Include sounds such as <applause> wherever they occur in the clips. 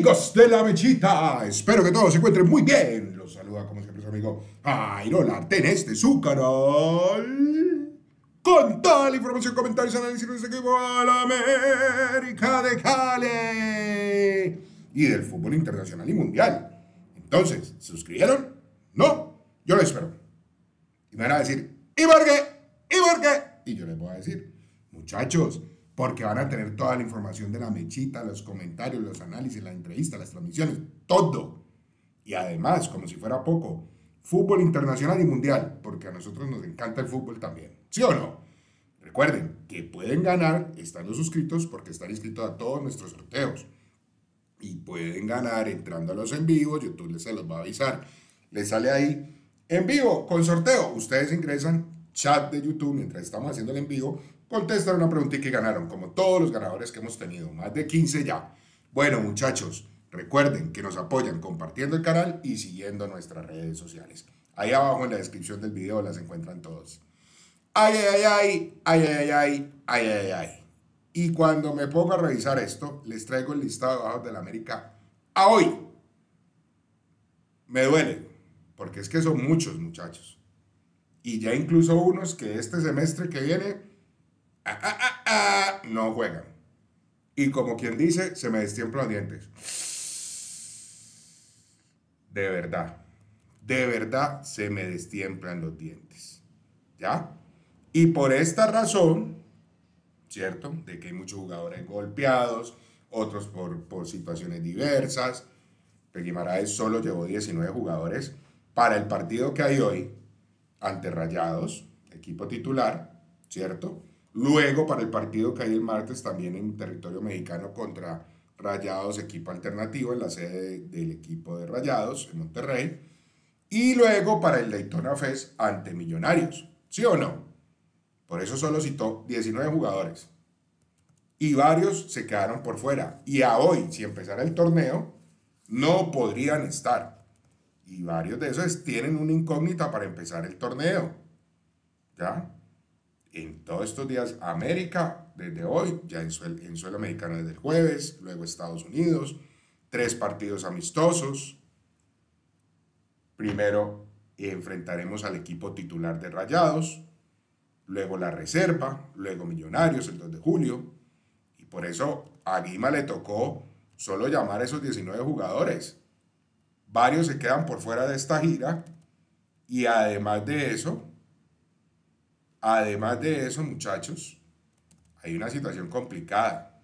amigos de la mechita, espero que todos se encuentren muy bien. Los saluda como siempre su amigo Iron Arte en este su canal. Con tal información, comentarios, análisis de equipo a la América de Cali y del fútbol internacional y mundial. Entonces, ¿se suscribieron? No, yo lo espero. Y me van a decir, ¿y por qué? ¿Y por qué? Y yo les voy a decir, muchachos, porque van a tener toda la información de la mechita, los comentarios, los análisis, las entrevistas, las transmisiones, todo. Y además, como si fuera poco, fútbol internacional y mundial, porque a nosotros nos encanta el fútbol también. ¿Sí o no? Recuerden que pueden ganar estando suscritos porque están inscritos a todos nuestros sorteos. Y pueden ganar entrando a los en vivo, YouTube les se los va a avisar. Les sale ahí en vivo con sorteo. Ustedes ingresan chat de YouTube mientras estamos haciendo el en vivo contestar una pregunta y que ganaron, como todos los ganadores que hemos tenido, más de 15 ya. Bueno, muchachos, recuerden que nos apoyan compartiendo el canal y siguiendo nuestras redes sociales. Ahí abajo en la descripción del video las encuentran todos. Ay, ay, ay, ay, ay, ay, ay, ay, ay. Y cuando me pongo a revisar esto, les traigo el listado de bajos de la América a hoy. Me duele, porque es que son muchos muchachos. Y ya incluso unos que este semestre que viene Ah, ah, ah, no juegan. Y como quien dice, se me destiemplan los dientes. De verdad, de verdad se me destiemplan los dientes. ¿Ya? Y por esta razón, ¿cierto? De que hay muchos jugadores golpeados, otros por, por situaciones diversas. Peguimaraes solo llevó 19 jugadores para el partido que hay hoy ante Rayados, equipo titular, ¿cierto? Luego, para el partido que hay el martes, también en territorio mexicano contra Rayados, equipo alternativo en la sede del equipo de Rayados en Monterrey. Y luego para el Daytona Fest ante Millonarios. ¿Sí o no? Por eso solo citó 19 jugadores. Y varios se quedaron por fuera. Y a hoy, si empezara el torneo, no podrían estar. Y varios de esos tienen una incógnita para empezar el torneo. ¿Ya? en todos estos días América desde hoy, ya en suelo, en suelo americano desde el jueves, luego Estados Unidos, tres partidos amistosos. Primero enfrentaremos al equipo titular de Rayados, luego la reserva, luego Millonarios el 2 de julio. Y por eso a Guima le tocó solo llamar a esos 19 jugadores. Varios se quedan por fuera de esta gira y además de eso, Además de eso, muchachos, hay una situación complicada,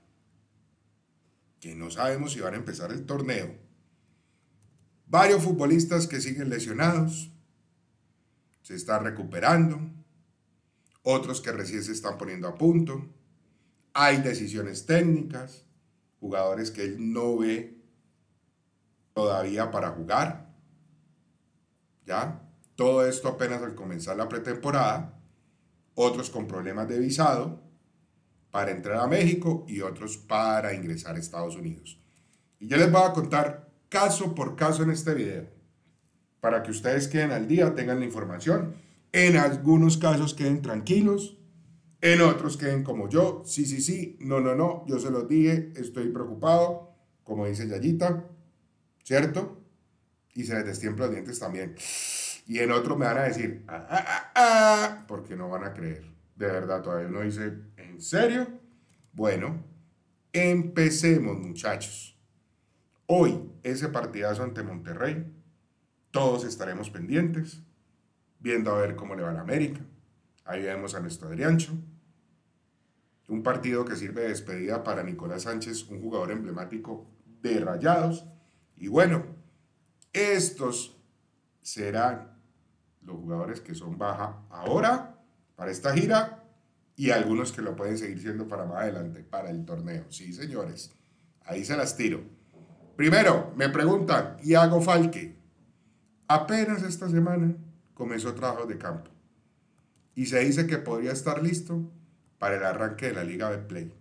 que no sabemos si van a empezar el torneo. Varios futbolistas que siguen lesionados, se están recuperando, otros que recién se están poniendo a punto, hay decisiones técnicas, jugadores que él no ve todavía para jugar, ¿ya? Todo esto apenas al comenzar la pretemporada otros con problemas de visado para entrar a México y otros para ingresar a Estados Unidos. Y yo les voy a contar caso por caso en este video, para que ustedes queden al día, tengan la información. En algunos casos queden tranquilos, en otros queden como yo, sí, sí, sí, no, no, no, yo se los dije, estoy preocupado, como dice Yayita, ¿cierto? Y se les destiempla los dientes también. Y en otro me van a decir, ah, ah, ah, ah, porque no van a creer. De verdad, todavía uno dice, ¿en serio? Bueno, empecemos muchachos. Hoy, ese partidazo ante Monterrey, todos estaremos pendientes, viendo a ver cómo le va a la América. Ahí vemos a nuestro Adriancho. Un partido que sirve de despedida para Nicolás Sánchez, un jugador emblemático de Rayados. Y bueno, estos serán los jugadores que son baja ahora para esta gira y algunos que lo pueden seguir siendo para más adelante, para el torneo. Sí, señores, ahí se las tiro. Primero, me preguntan, Iago Falque, apenas esta semana comenzó trabajo de campo y se dice que podría estar listo para el arranque de la Liga de Play.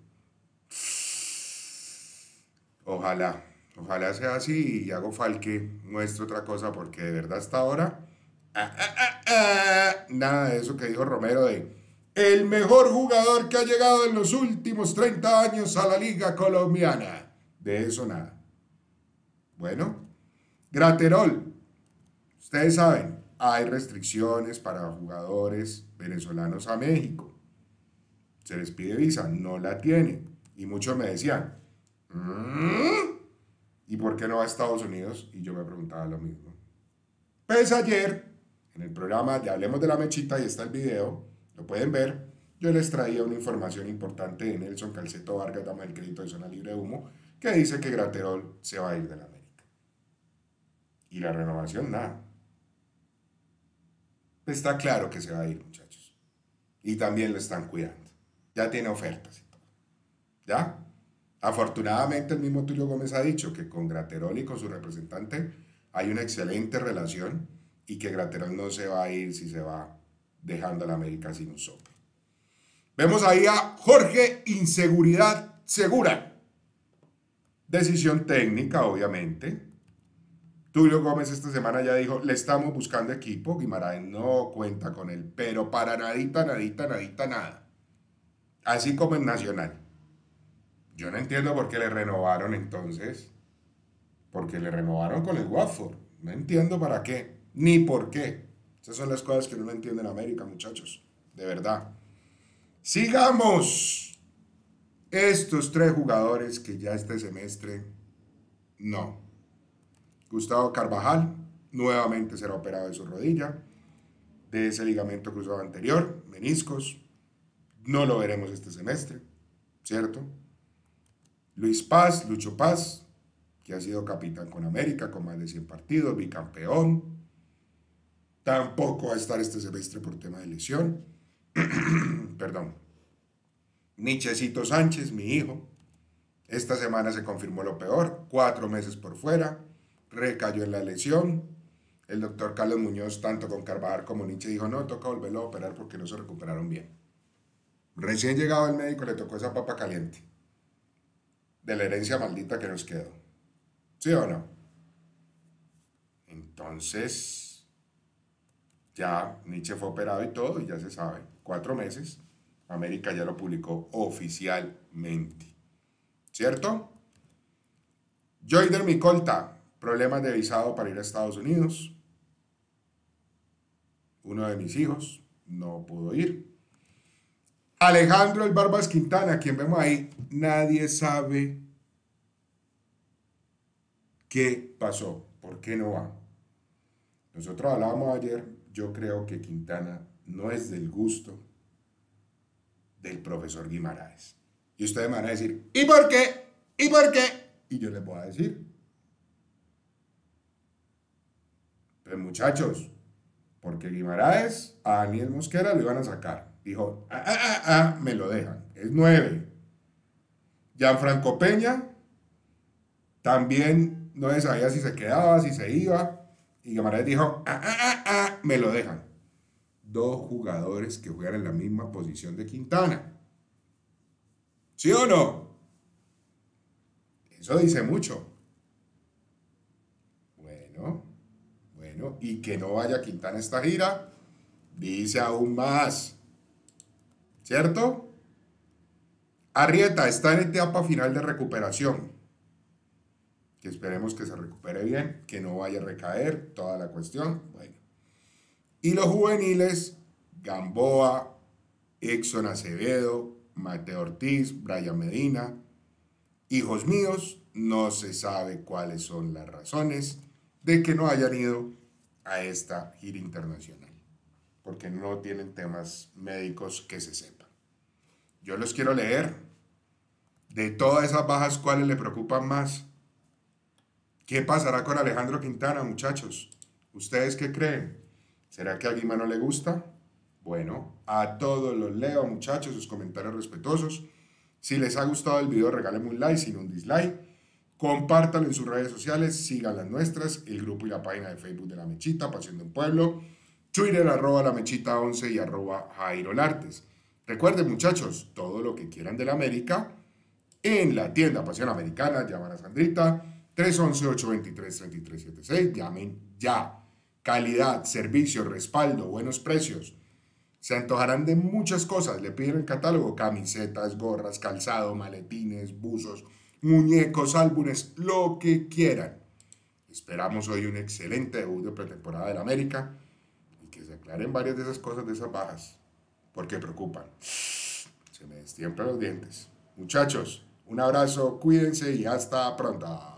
Ojalá, ojalá sea así y Iago Falque muestre otra cosa porque de verdad hasta ahora Ah, ah, ah, nada de eso que dijo Romero de el mejor jugador que ha llegado en los últimos 30 años a la liga colombiana. De eso nada. Bueno, Graterol. Ustedes saben, hay restricciones para jugadores venezolanos a México. Se les pide visa, no la tienen. Y muchos me decían, mm, ¿y por qué no a Estados Unidos? Y yo me preguntaba lo mismo. Pues ayer, en el programa de Hablemos de la Mechita, y está el video, lo pueden ver, yo les traía una información importante de Nelson Calceto Vargas, dama del crédito de zona libre de humo, que dice que Graterol se va a ir de la América. Y la renovación, nada. Está claro que se va a ir, muchachos. Y también lo están cuidando. Ya tiene ofertas y todo. ¿Ya? Afortunadamente el mismo Tulio Gómez ha dicho que con Graterol y con su representante hay una excelente relación y que Graterol no se va a ir si se va dejando a la América sin un soplo. Vemos ahí a Jorge Inseguridad Segura. Decisión técnica, obviamente. Tulio Gómez esta semana ya dijo, le estamos buscando equipo, Guimaraes no cuenta con él, pero para nadita, nadita, nadita, nada. Así como en Nacional. Yo no entiendo por qué le renovaron entonces. Porque le renovaron con el Watford. No entiendo para qué, ni por qué. Esas son las cosas que no entienden en América, muchachos. De verdad. Sigamos. Estos tres jugadores que ya este semestre, no. Gustavo Carvajal nuevamente será operado de su rodilla, de ese ligamento cruzado anterior, meniscos. No lo veremos este semestre, ¿cierto? Luis Paz, Lucho Paz, que ha sido capitán con América con más de 100 partidos, bicampeón. Tampoco va a estar este semestre por tema de lesión. <clears throat> perdón, Nichecito Sánchez, mi hijo. Esta semana se confirmó lo peor, cuatro meses por fuera, recayó en la lesión. El doctor Carlos Muñoz, tanto con Carvajal como Nietzsche, dijo, no, toca volverlo a operar porque no se recuperaron bien. Recién llegado el médico le tocó esa papa caliente de la herencia maldita que nos quedó. ¿Sí o no? Entonces, ya Nietzsche fue operado y todo, y ya se sabe cuatro meses, América ya lo publicó oficialmente. ¿Cierto? Joyder Micolta, problemas de visado para ir a Estados Unidos. Uno de mis hijos no pudo ir. Alejandro El Barbas Quintana, quien vemos ahí, nadie sabe qué pasó, por qué no va. Nosotros hablábamos ayer, yo creo que Quintana no es del gusto del profesor Guimaraes. Y ustedes me van a decir, ¿y por qué? ¿Y por qué? Y yo les voy a decir. Pues muchachos, porque Guimaraes a Daniel Mosquera lo iban a sacar. Dijo, ah, ah, ah, ah, me lo dejan. Es nueve. Gianfranco Peña también no sabía si se quedaba, si se iba. Y Guimaraes dijo, ah, ah, ah, ah, me lo dejan dos jugadores que juegan en la misma posición de Quintana. ¿Sí o no? Eso dice mucho. Bueno, bueno, y que no vaya Quintana esta gira, dice aún más. ¿Cierto? Arrieta está en etapa final de recuperación. Que esperemos que se recupere bien, que no vaya a recaer toda la cuestión. Bueno. Y los juveniles, Gamboa, Exxon Acevedo, Mateo Ortiz, Brian Medina, hijos míos, no se sabe cuáles son las razones de que no hayan ido a esta gira internacional, porque no tienen temas médicos que se sepan. Yo los quiero leer. De todas esas bajas, ¿cuáles le preocupan más? ¿Qué pasará con Alejandro Quintana, muchachos? ¿Ustedes qué creen? ¿Será que a Guima no le gusta? Bueno, a todos los leo, muchachos, sus comentarios respetuosos. Si les ha gustado el video, regálenme un like, sin un dislike. Compártanlo en sus redes sociales, sigan las nuestras, el grupo y la página de Facebook de La Mechita, Pasión de un Pueblo, Twitter, arroba La Mechita 11 y arroba Jairo Lartes. Recuerden, muchachos, todo lo que quieran de la América en la tienda Pasión Americana. Llaman a Sandrita, 311-823-3376. Llamen ya calidad, servicio, respaldo, buenos precios. Se antojarán de muchas cosas. Le piden el catálogo, camisetas, gorras, calzado, maletines, buzos, muñecos, álbumes, lo que quieran. Esperamos hoy un excelente debut de pretemporada del América que se aclaren varias de esas cosas de esas bajas, porque preocupan. Se me destiemplan los dientes. Muchachos, un abrazo, cuídense y hasta pronto.